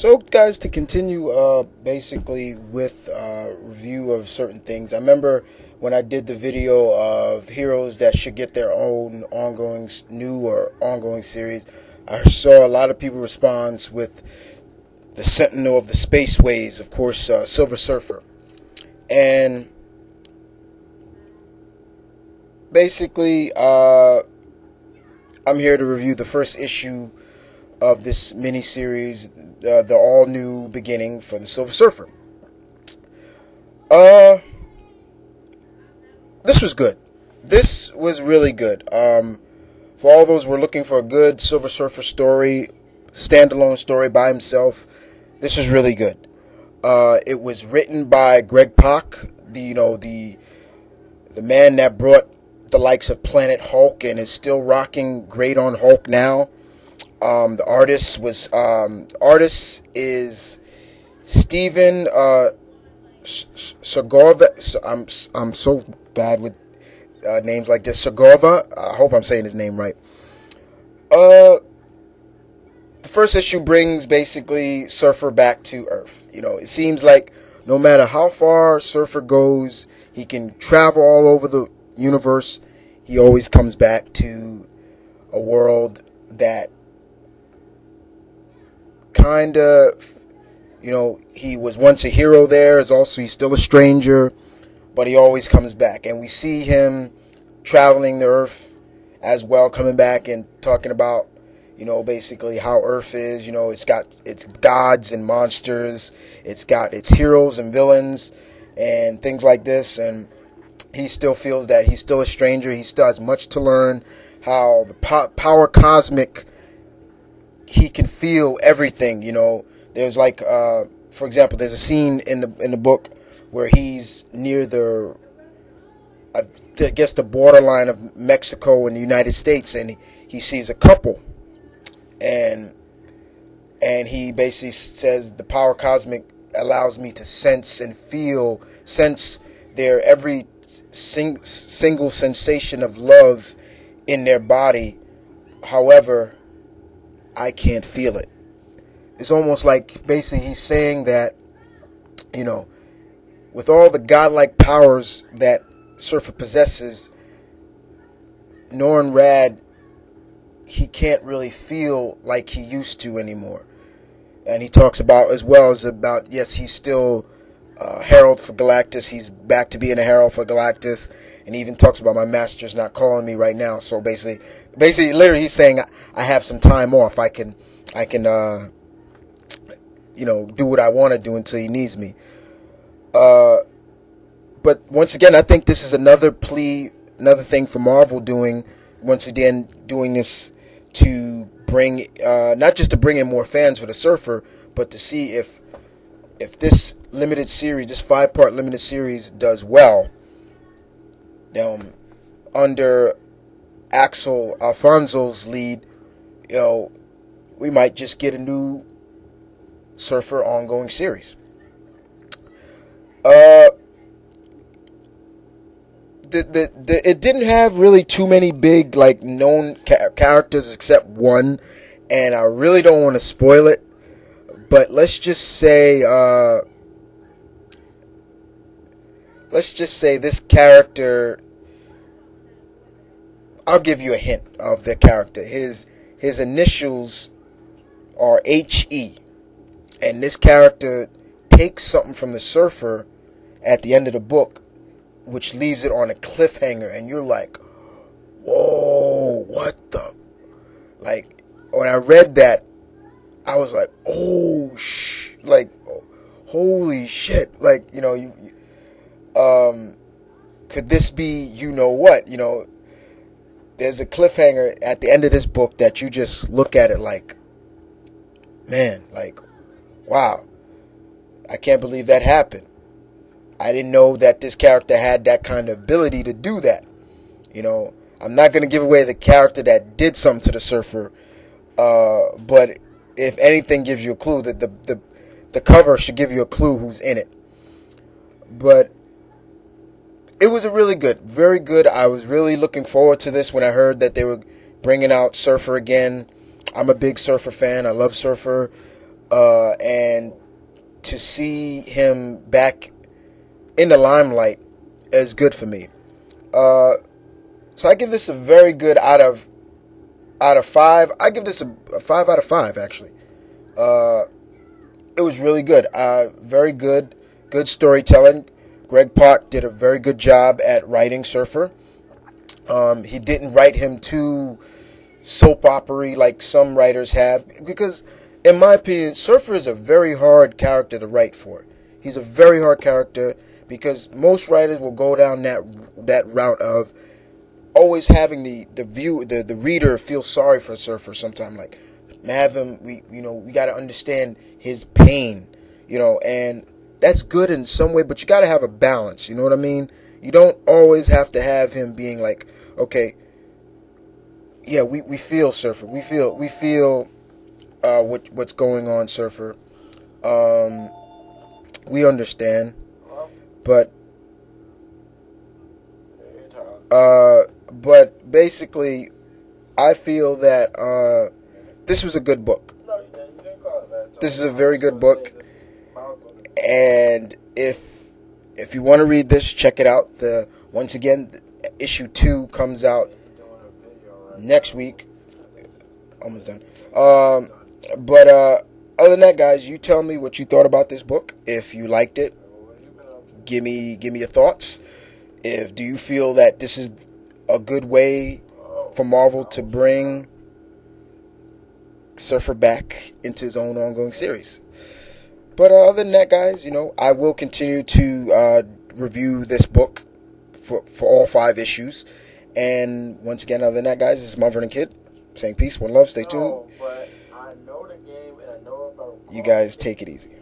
So, guys, to continue uh, basically with uh, review of certain things, I remember when I did the video of heroes that should get their own ongoing, new or ongoing series. I saw a lot of people respond with the Sentinel of the Spaceways, of course, uh, Silver Surfer, and basically, uh, I'm here to review the first issue of this mini series, uh, the all new beginning for the Silver Surfer. Uh, this was good. This was really good. Um, for all those who are looking for a good Silver Surfer story, standalone story by himself, this was really good. Uh, it was written by Greg Pak, the you know the the man that brought the likes of Planet Hulk and is still rocking great on Hulk now. Um, the artist was um, artist is Stephen uh, Segorva. I'm I'm so bad with uh, names like this. Segova. I hope I'm saying his name right. Uh, the first issue brings basically Surfer back to Earth. You know, it seems like no matter how far Surfer goes, he can travel all over the universe. He always comes back to a world that kind of, you know, he was once a hero there, is also, he's still a stranger, but he always comes back. And we see him traveling the earth as well, coming back and talking about, you know, basically how Earth is. You know, it's got its gods and monsters, it's got its heroes and villains, and things like this. And he still feels that he's still a stranger. He still has much to learn. How the power cosmic he can feel everything. You know, there's like, uh, for example, there's a scene in the in the book where he's near the, I guess the borderline of Mexico and the United States, and he, he sees a couple, and and he basically says the power cosmic allows me to sense and feel, sense their every sing, single sensation of love in their body. However, I can't feel it. It's almost like basically he's saying that, you know, with all the godlike powers that Surfer possesses, Norrin Radd, he can't really feel like he used to anymore. And he talks about, as well as about, yes, he's still uh, Herald for Galactus. He's back to being a Herald for Galactus and he even talks about my master's not calling me right now. So basically, basically, literally, he's saying I have some time off. I can, I can, uh, you know, do what I want to do until he needs me. Uh, but once again, I think this is another plea, another thing for Marvel doing. Once again, doing this to bring, uh, not just to bring in more fans for the Surfer, but to see if, if this limited series, this five-part limited series, does well um, under Axel Alfonso's lead, you know, we might just get a new Surfer ongoing series. Uh, the, the, the, it didn't have really too many big, like, known ca- characters except one, and I really don't want to spoil it, but let's just say, uh, let's just say this character I'll give you a hint of the character. His his initials are H E. And this character takes something from the surfer at the end of the book, which leaves it on a cliffhanger, and you're like, Whoa, what the like when I read that, I was like, oh sh like holy shit. Like, you know, you, um, could this be you know what? You know, there's a cliffhanger at the end of this book that you just look at it like, man, like, wow, I can't believe that happened. I didn't know that this character had that kind of ability to do that. You know, I'm not going to give away the character that did something to the surfer, uh, but if anything gives you a clue, that the, the the cover should give you a clue who's in it. But it was a really good, very good. I was really looking forward to this when I heard that they were bringing out Surfer again. I'm a big Surfer fan. I love Surfer. uh, and to see him back in the limelight is good for me. Uh, so I give this a very good out of out of five. I give this a, a five out of five actually. Uh, it was really good. Uh, very good, good storytelling. Greg Pak did a very good job at writing Surfer. Um, he didn't write him too soap opery like some writers have, because in my opinion, Surfer is a very hard character to write for. He's a very hard character because most writers will go down that that route of always having the the view the the reader feel sorry for Surfer. Sometimes like have him, we you know we got to understand his pain, you know, and that's good in some way, but you got to have a balance. You know what I mean? You don't always have to have him being like, okay, yeah, we, we feel Surfer, we feel we feel uh, what what's going on, Surfer. Um, we understand, but uh, but basically, I feel that uh, this was a good book. This is a very good book, and if if you want to read this, check it out. The once again, issue two comes out next week. Almost done. Um, but uh, other than that, guys, you tell me what you thought about this book. If you liked it, give me give me your thoughts. If do you feel that this is a good way for Marvel to bring Surfer back into his own ongoing series? But uh, other than that, guys, you know, I will continue to uh, review this book for for all five issues. And once again, other than that, guys, this is Mount Vernon Kid saying peace, one love, stay tuned. No, but I know the game and I know about You guys take it easy.